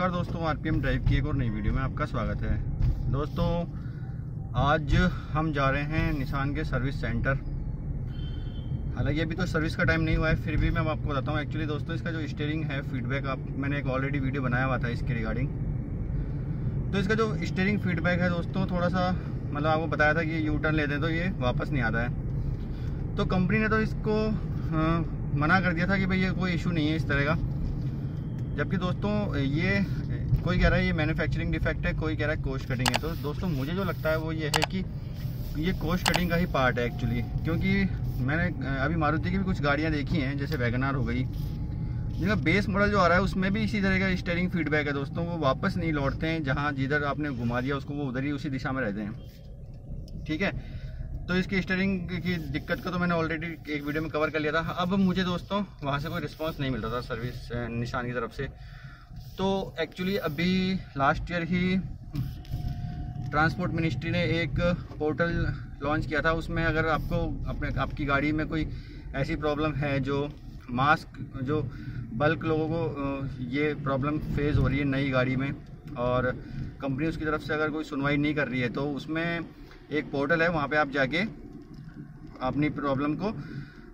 नमस्कार दोस्तों RPM drive की एक और नई वीडियो में आपका स्वागत है। दोस्तों, आज हम जा रहे हैं निशान के सर्विस सेंटर हालाँकि अभी तो सर्विस का टाइम नहीं हुआ है, फिर भी मैं आपको बताता हूँ। एक्चुअली दोस्तों, इसका जो स्टेयरिंग है फीडबैक आप, मैंने एक ऑलरेडी वीडियो बनाया हुआ था इसके रिगार्डिंग तो इसका जो स्टेयरिंग फीडबैक है दोस्तों थोड़ा सा मतलब आपको बताया था कि यू टर्न लेते हैं तो ये वापस नहीं आता है। तो कंपनी ने तो इसको मना कर दिया था कि भाई ये कोई इशू नहीं है इस तरह का। जबकि दोस्तों, ये, कोई कह रहा है ये मैन्युफैक्चरिंग डिफेक्ट है, कोई कह रहा है कोस्ट कटिंग है। तो दोस्तों, मुझे जो लगता है वो ये है कि ये कोस्ट कटिंग का ही पार्ट है एक्चुअली क्योंकि मैंने, अभी मारुति की भी कुछ गाड़ियाँ देखी हैं, जैसे वैगनार हो गई। जिनका बेस मॉडल जो आ रहा है, उसमें भी इसी तरह का स्टेयरिंग फीडबैक है दोस्तों। वो वापस नहीं लौटते हैं, जहाँ जिधर आपने घुमा दिया, उसको वो उधर ही उसी दिशा में रहते हैं। ठीक है? तो इसकी स्टेयरिंग की दिक्कत को तो मैंने ऑलरेडी एक वीडियो में कवर कर लिया था। अब मुझे दोस्तों, वहाँ से कोई रिस्पांस नहीं मिल रहा था सर्विस निशान की तरफ़ से। तो एक्चुअली अभी लास्ट ईयर ही ट्रांसपोर्ट मिनिस्ट्री ने एक पोर्टल लॉन्च किया था। उसमें अगर आपको अपने, आपकी गाड़ी में कोई ऐसी प्रॉब्लम है जो मास्क जो बल्क लोगों को ये प्रॉब्लम फेस हो रही है नई गाड़ी में और कंपनी उसकी तरफ़ से अगर कोई सुनवाई नहीं कर रही है तो उसमें एक पोर्टल है, वहाँ पे आप जाके अपनी प्रॉब्लम को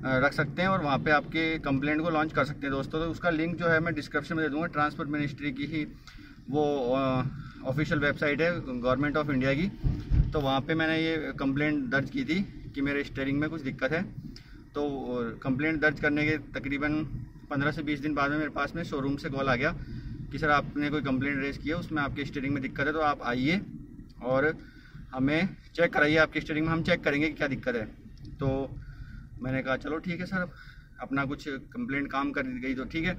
रख सकते हैं और वहाँ पे आपके कंप्लेंट को लॉन्च कर सकते हैं दोस्तों। तो उसका लिंक जो है मैं डिस्क्रिप्शन में दे दूँगा, ट्रांसपोर्ट मिनिस्ट्री की ही वो ऑफिशियल वेबसाइट है, गवर्नमेंट ऑफ़ इंडिया की। तो वहाँ पे मैंने ये कंप्लेंट दर्ज की थी कि मेरे स्टेयरिंग में कुछ दिक्कत है। तो कंप्लेंट दर्ज करने के तकरीबन पंद्रह से बीस दिन बाद में मेरे पास में शोरूम से कॉल आ गया कि, सर, आपने कोई कंप्लेंट रेज की है, उसमें आपके स्टेयरिंग में दिक्कत है तो आप आइए और हमें चेक कराइए, आपकी स्टेयरिंग में हम चेक करेंगे कि क्या दिक्कत है। तो मैंने कहा, चलो ठीक है सर, अपना कुछ कंप्लेंट काम कर दी गई तो ठीक है।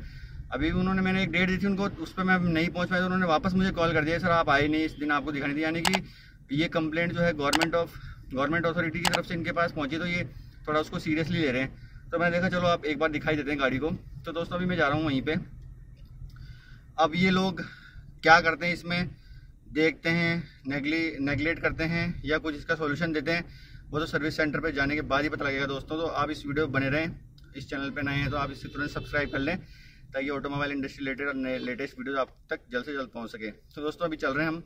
अभी भी उन्होंने, मैंने एक डेट दी थी उनको, उस पर मैं नहीं पहुँच पाया तो उन्होंने वापस मुझे कॉल कर दिया, सर, आप आए नहीं, इस दिन आपको दिखाने दी यानी कि ये कंप्लेंट जो है गवर्नमेंट ऑफ़ गवर्नमेंट अथॉरिटी की तरफ़ से इनके पास पहुँची तो ये थोड़ा उसको सीरियसली ले रहे हैं। तो मैंने देखा, चलो, आप एक बार दिखाई देते हैं गाड़ी को। तो दोस्तों, अभी मैं जा रहा हूँ वहीं पर अब ये लोग क्या करते हैं इसमें? देखते हैं नेगली नेगलेक्ट करते हैं या कुछ इसका सोल्यूशन देते हैं, वो तो सर्विस सेंटर पर जाने के बाद ही पता लगेगा दोस्तों। तो आप इस वीडियो बने रहें, इस चैनल पर नए हैं तो आप इससे तुरंत सब्सक्राइब कर लें, ताकि ऑटोमोबाइल इंडस्ट्री रिलेटेड और लेटेस्ट वीडियो आप तक जल्द से जल्द पहुँच सके। तो दोस्तों, अभी चल रहे हैं हम।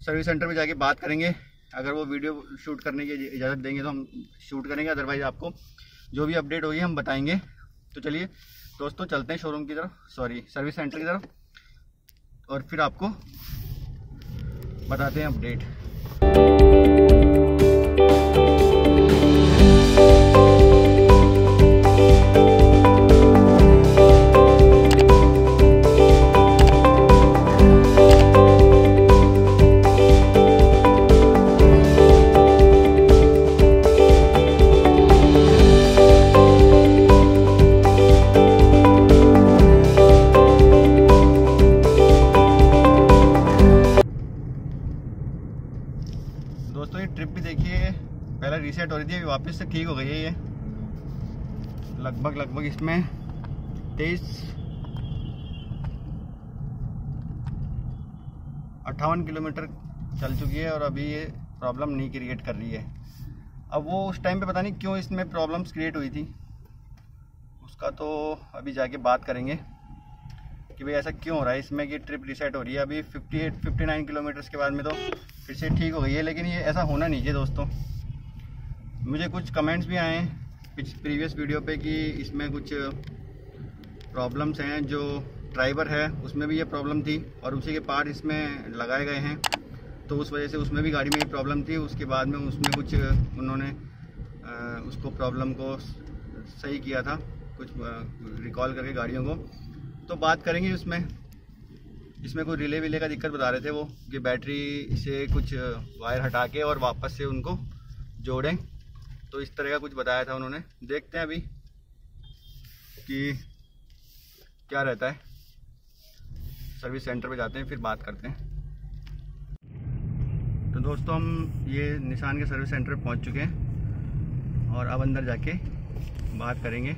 सर्विस सेंटर पर जाके बात करेंगे। अगर वो वीडियो शूट करने की इजाज़त देंगे तो हम शूट करेंगे अदरवाइज़ आपको जो भी अपडेट होगी हम बताएँगे। तो चलिए, दोस्तों, चलते हैं शोरूम की तरफ़ सॉरी सर्विस सेंटर की तरफ़, और फिर आपको बताते हैं अपडेट। लगभग तेईस, अट्ठावन किलोमीटर चल चुकी है और अभी ये प्रॉब्लम नहीं क्रिएट कर रही है। अब वो उस टाइम पे पता नहीं क्यों इसमें प्रॉब्लम्स क्रिएट हुई थी। उसका तो अभी जाके बात करेंगे कि भाई ऐसा क्यों हो रहा है? इसमें कि ट्रिप रिसेट हो रही है। अभी 58 59 किलोमीटर्स के बाद में तो फिर से ठीक हो गई है, लेकिन ये ऐसा होना नहीं चाहिए दोस्तों। मुझे कुछ कमेंट्स भी आए प्रीवियस वीडियो पे कि इसमें कुछ प्रॉब्लम्स हैं जो ड्राइवर है, उसमें भी ये प्रॉब्लम थी और उसी के पार्ट इसमें लगाए गए हैं। तो उस वजह से उसमें भी गाड़ी में ये प्रॉब्लम थी, उसके बाद में उसमें कुछ उन्होंने उसको प्रॉब्लम को सही किया था, कुछ रिकॉल करके गाड़ियों को। तो बात करेंगे उसमें इसमें कोई रिले विले का दिक्कत बता रहे थे वो, कि बैटरी से कुछ वायर हटा के और वापस से उनको जोड़ें। तो इस तरह का कुछ बताया था उन्होंने। देखते हैं अभी कि क्या रहता है। सर्विस सेंटर पे जाते हैं, फिर बात करते हैं। तो दोस्तों, हम ये निशान के सर्विस सेंटर पहुँच चुके हैं और अब अंदर जाके बात करेंगे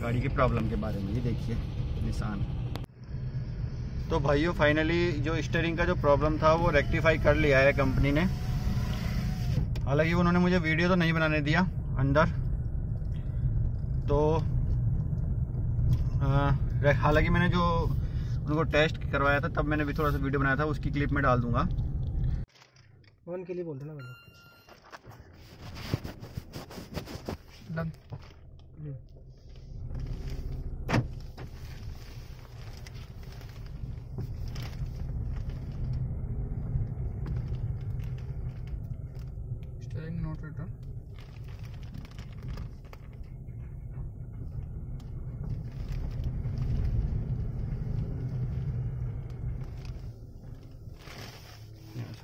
गाड़ी की प्रॉब्लम के बारे में। ये देखिए, निशान। तो भाइयों फाइनली जो स्टेयरिंग का जो प्रॉब्लम था, वो रेक्टिफाई कर लिया है कंपनी ने। हालाँकि उन्होंने मुझे वीडियो तो नहीं बनाने दिया अंदर। तो हालाँकि मैंने जो उनको टेस्ट करवाया था तब मैंने भी थोड़ा सा वीडियो बनाया था उसकी क्लिप में डाल दूँगा। वन के लिए बोल देना मेरे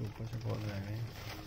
ऊपर से बहुत रह गए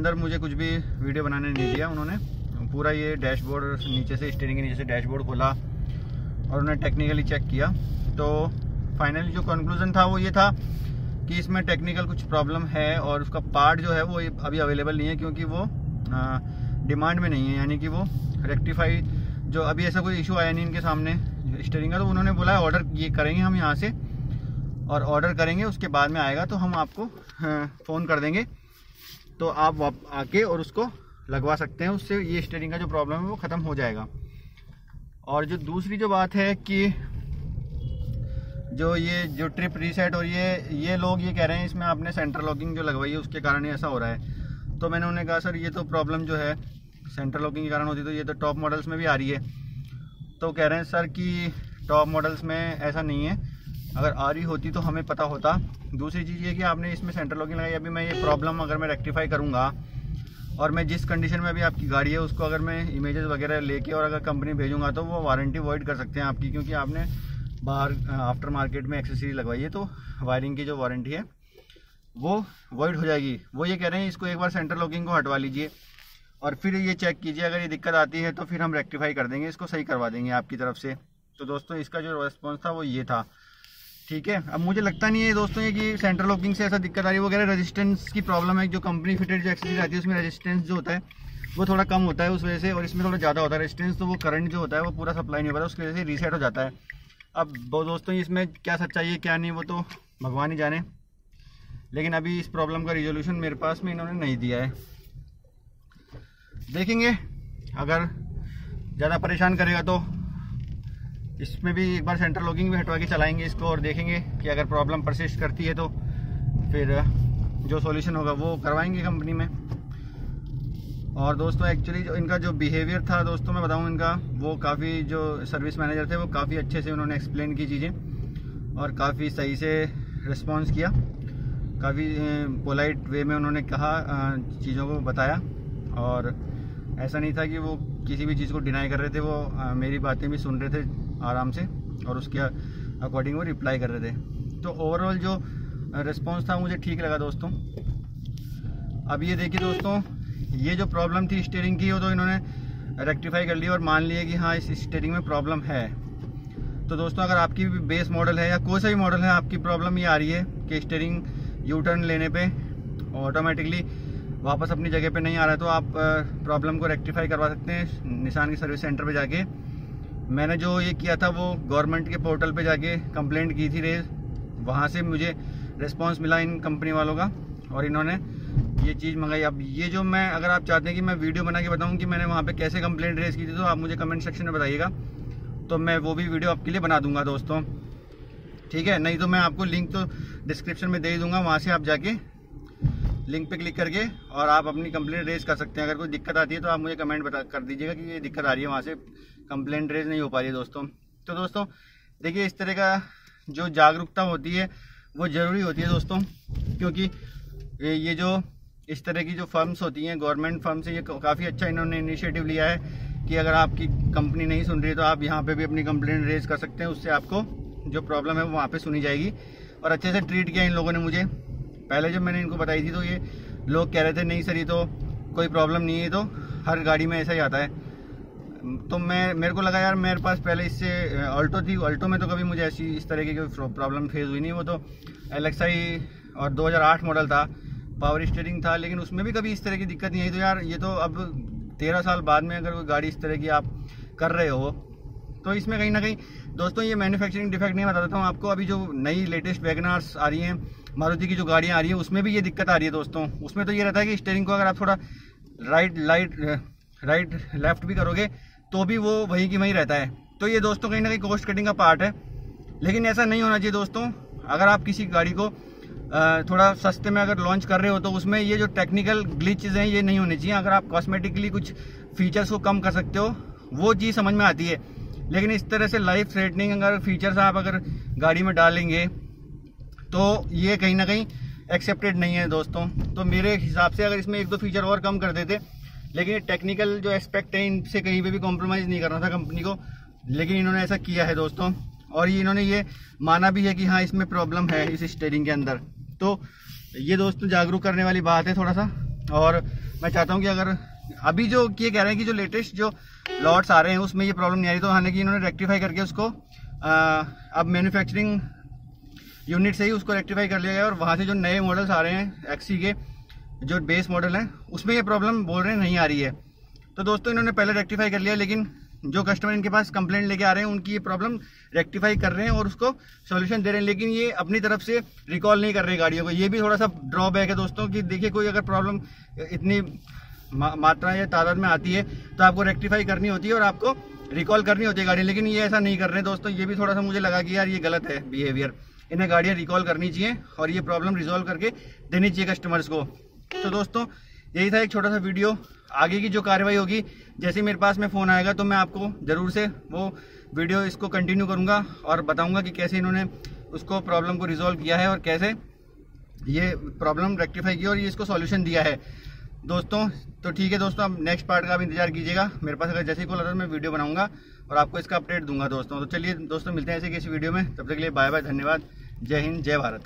अंदर मुझे कुछ भी वीडियो बनाने नहीं दिया उन्होंने। पूरा ये डैशबोर्ड नीचे से, स्टीयरिंग के नीचे से डैशबोर्ड खोला और उन्होंने टेक्निकली चेक किया। तो फाइनली जो कंक्लूजन था वो ये था कि इसमें टेक्निकल कुछ प्रॉब्लम है और उसका पार्ट जो है वो अभी अवेलेबल नहीं है क्योंकि वो डिमांड में नहीं है। यानी कि वो रेक्टिफाई जो अभी ऐसा कोई इशू आया नहीं इनके सामने स्टेरिंग का तो उन्होंने बोला ऑर्डर ये करेंगे हम यहाँ से और ऑर्डर करेंगे, उसके बाद में आएगा तो हम आपको फ़ोन कर देंगे। तो आप आके और उसको लगवा सकते हैं, उससे ये स्टेरिंग का जो प्रॉब्लम है वो ख़त्म हो जाएगा। और जो दूसरी जो बात है कि जो ये, जो ट्रिप रीसेट और ये ये लोग ये कह रहे हैं, इसमें आपने सेंटर लॉकिंग जो लगवाई है, उसके कारण ही ऐसा हो रहा है। तो मैंने उन्हें कहा, सर, ये तो प्रॉब्लम जो है सेंटर लॉकिंग के कारण होती तो ये तो टॉप मॉडल्स में भी आ रही है। तो कह रहे हैं, सर, कि टॉप मॉडल्स में ऐसा नहीं है अगर आ रही होती तो हमें पता होता। दूसरी चीज़ ये कि आपने इसमें सेंटर लॉकिंग लगाई, अभी मैं ये प्रॉब्लम अगर मैं रेक्टिफाई करूँगा और मैं जिस कंडीशन में अभी आपकी गाड़ी है, उसको अगर मैं इमेजेस वगैरह लेके और अगर कंपनी भेजूँगा तो वो वारंटी वॉइड कर सकते हैं आपकी, क्योंकि आपने बाहर आफ्टर मार्केट में एक्सेसरी लगवाई है तो वायरिंग की जो वारंटी है, वो वॉइड हो जाएगी। वो ये कह रहे हैं, इसको एक बार सेंटर लॉकिंग को हटवा लीजिए और फिर ये चेक कीजिए, अगर ये दिक्कत आती है तो फिर हम रेक्टिफाई कर देंगे, इसको सही करवा देंगे आपकी तरफ़ से। तो दोस्तों, इसका जो रिस्पॉन्स था वो ये था। ठीक है? अब मुझे लगता नहीं है दोस्तों ये कि सेंटर लॉकिंग से ऐसा दिक्कत आ रही है। वगैरह रेजिस्टेंस की प्रॉब्लम है जो कंपनी फिटेड जो एक्सेसरीज आती है, उसमें रेजिस्टेंस जो होता है, वो थोड़ा कम होता है उस वजह से और इसमें थोड़ा ज़्यादा होता है। रेजिस्टेंस तो वो करंट जो होता है, वो पूरा सप्लाई नहीं हो पाता उसकी वजह से रीसेट हो जाता है। अब दोस्तों, इसमें क्या सच्चाई है, क्या नहीं, वो तो भगवान ही जाने। लेकिन अभी इस प्रॉब्लम का रिजोल्यूशन मेरे पास में इन्होंने नहीं दिया है। देखेंगे, अगर ज़्यादा परेशान करेगा तो इसमें भी एक बार सेंटर लॉकिंग भी हटवा के चलाएँगे इसको और देखेंगे कि अगर प्रॉब्लम परसिस्ट करती है तो फिर जो सॉल्यूशन होगा वो करवाएँगे कंपनी में। और दोस्तों एक्चुअली जो इनका जो बिहेवियर था, दोस्तों मैं बताऊँ इनका, वो काफ़ी जो सर्विस मैनेजर थे, वो काफ़ी अच्छे से उन्होंने एक्सप्लेन की चीज़ें और काफ़ी सही से रिस्पॉन्स किया। काफ़ी पोलाइट वे में उन्होंने कहा चीज़ों को बताया। और ऐसा नहीं था कि वो किसी भी चीज़ को डिनाई कर रहे थे, वो मेरी बातें भी सुन रहे थे आराम से और उसके अकॉर्डिंग वो रिप्लाई कर रहे थे। तो ओवरऑल जो रिस्पॉन्स था मुझे ठीक लगा दोस्तों। अब ये देखिए दोस्तों, ये जो प्रॉब्लम थी स्टेयरिंग की, वो तो इन्होंने रेक्टिफाई कर लिया और मान लिया कि हाँ इस स्टेयरिंग में प्रॉब्लम है। तो दोस्तों, अगर आपकी भी बेस मॉडल है या कोई सा भी मॉडल है, आपकी प्रॉब्लम ये आ रही है कि स्टेयरिंग यू टर्न लेने पे ऑटोमेटिकली वापस अपनी जगह पे नहीं आ रहा है तो आप प्रॉब्लम को रेक्टिफाई करवा सकते हैं। निशान की सर्विस सेंटर पे जाके। मैंने जो ये किया था, वो गवर्नमेंट के पोर्टल पे जाके कंप्लेंट की थी रेज वहाँ से मुझे रिस्पांस मिला इन कंपनी वालों का और इन्होंने ये चीज़ मंगाई। अब ये जो मैं, अगर आप चाहते हैं कि मैं वीडियो बना के बताऊँ कि मैंने वहाँ पे कैसे कंप्लेंट रेज की थी तो आप मुझे कमेंट सेक्शन में बताइएगा। तो मैं वो भी वीडियो आपके लिए बना दूँगा, दोस्तों। ठीक है? नहीं तो मैं आपको लिंक तो डिस्क्रिप्शन में दे दूँगा, वहाँ से आप जाके लिंक पे क्लिक करके और आप अपनी कंप्लेंट रेज कर सकते हैं। अगर कोई दिक्कत आती है तो आप मुझे कमेंट बता, कर दीजिएगा कि ये दिक्कत आ रही है वहाँ से। कंप्लेंट रेज नहीं हो पा रही है दोस्तों। तो दोस्तों, देखिए इस तरह का जो जागरूकता होती है, वो ज़रूरी होती है दोस्तों, क्योंकि ये जो इस तरह की जो फर्म्स होती हैं, गवर्नमेंट फर्म से ये काफ़ी अच्छा इन्होंने इनिशिएटिव लिया है कि अगर आपकी कंपनी नहीं सुन रही है तो आप यहाँ पे भी अपनी कंप्लेंट रेज कर सकते हैं। उससे आपको जो प्रॉब्लम है वो वहाँ पे सुनी जाएगी। और अच्छे से ट्रीट किया इन लोगों ने मुझे। पहले जब मैंने इनको बताई थी तो ये लोग कह रहे थे, नहीं सर, ये तो कोई प्रॉब्लम नहीं है तो हर गाड़ी में ऐसा ही आता है। तो मैं, मेरे को लगा, यार, मेरे पास पहले इससे अल्टो थी अल्टो में तो कभी मुझे ऐसी, इस तरह की कोई प्रॉब्लम फेस हुई नहीं, वो तो एलेक्साई और 2008 मॉडल था पावर स्टेयरिंग था, लेकिन उसमें भी कभी इस तरह की दिक्कत नहीं आई तो यार, ये तो अब तेरह साल बाद में अगर कोई गाड़ी इस तरह की आप कर रहे हो तो इसमें कहीं ना कहीं, दोस्तों, ये मैन्युफैक्चरिंग डिफेक्ट नहीं बता देता हूँ आपको। अभी जो नई लेटेस्ट वैगनार्स आ रही हैं, मारुति की जो गाड़ियाँ आ रही हैं, उसमें भी ये दिक्कत आ रही है, दोस्तों। उसमें तो ये रहता है कि स्टेयरिंग को अगर आप थोड़ा राइट लाइट राइट लेफ़्ट भी करोगे तो भी वो वहीं की वहीं रहता है। तो ये, दोस्तों, कहीं ना कहीं कॉस्ट कटिंग का पार्ट है। लेकिन ऐसा नहीं होना चाहिए, दोस्तों। अगर आप किसी गाड़ी को थोड़ा सस्ते में अगर लॉन्च कर रहे हो तो उसमें ये जो टेक्निकल ग्लिचेज हैं, ये नहीं होने चाहिए। अगर आप कॉस्मेटिकली कुछ फीचर्स को कम कर सकते हो, वो चीज़ समझ में आती है। लेकिन इस तरह से लाइफ थ्रेटनिंग अगर फीचर्स आप अगर गाड़ी में डालेंगे तो ये कहीं ना कहीं एक्सेप्टेड नहीं है दोस्तों। तो मेरे हिसाब से अगर इसमें एक दो फीचर और कम कर देते, लेकिन टेक्निकल जो एस्पेक्ट है, इनसे कहीं पे भी कॉम्प्रोमाइज़ नहीं करना था कंपनी को। लेकिन इन्होंने ऐसा किया है दोस्तों, और ये इन्होंने ये माना भी है कि हाँ इसमें प्रॉब्लम है इस स्टेयरिंग के अंदर। तो ये दोस्तों जागरूक करने वाली बात है थोड़ा सा, और मैं चाहता हूँ कि अगर अभी जो ये कह रहे हैं कि जो लेटेस्ट जो लॉट्स आ रहे हैं उसमें ये प्रॉब्लम नहीं आ रही तो हालाँकि इन्होंने रेक्टिफाई करके उसको आ, अब मैन्युफैक्चरिंग यूनिट से ही उसको रेक्टिफाई कर लिया गया और वहाँ से जो नए मॉडल्स आ रहे हैं एक्सी के जो बेस मॉडल हैं उसमें ये प्रॉब्लम बोल रहे हैं नहीं आ रही है। तो दोस्तों इन्होंने पहले रेक्टिफाई कर लिया लेकिन जो कस्टमर इनके पास कंप्लेंट लेके आ रहे हैं उनकी ये प्रॉब्लम रेक्टिफाई कर रहे हैं और उसको सॉल्यूशन दे रहे हैं। लेकिन ये अपनी तरफ़ से रिकॉल नहीं कर रहे गाड़ियों को। ये भी थोड़ा सा ड्रॉबैक है दोस्तों कि देखिए कोई अगर प्रॉब्लम इतनी मा, मात्रा या तादाद में आती है तो आपको रेक्टिफाई करनी होती है और आपको रिकॉल करनी होती है गाड़ी। लेकिन ये ऐसा नहीं कर रहे दोस्तों ये भी थोड़ा सा मुझे लगा कि यार ये गलत है बिहेवियर इन्हें गाड़ियाँ रिकॉल करनी चाहिए और ये प्रॉब्लम रिजोल्व करके देनी चाहिए कस्टमर्स को। तो दोस्तों यही था एक छोटा सा वीडियो आगे की जो कार्रवाई होगी जैसे मेरे पास में फ़ोन आएगा तो मैं आपको ज़रूर से वो वीडियो इसको कंटिन्यू करूँगा और बताऊँगा कि कैसे इन्होंने उसको प्रॉब्लम को रिजोल्व किया है और कैसे ये प्रॉब्लम रेक्टिफाई की और ये इसको सॉल्यूशन दिया है। दोस्तों तो ठीक है दोस्तों, आप नेक्स्ट पार्ट का आप इंतज़ार कीजिएगा। मेरे पास अगर जैसे ही कॉल आता मैं वीडियो बनाऊँगा और आपको इसका अपडेट दूँगा दोस्तों। तो चलिए दोस्तों, मिलते हैं ऐसे किसी वीडियो में। तब तक के लिए बाय बाय धन्यवाद। जय हिंद, जय भारत।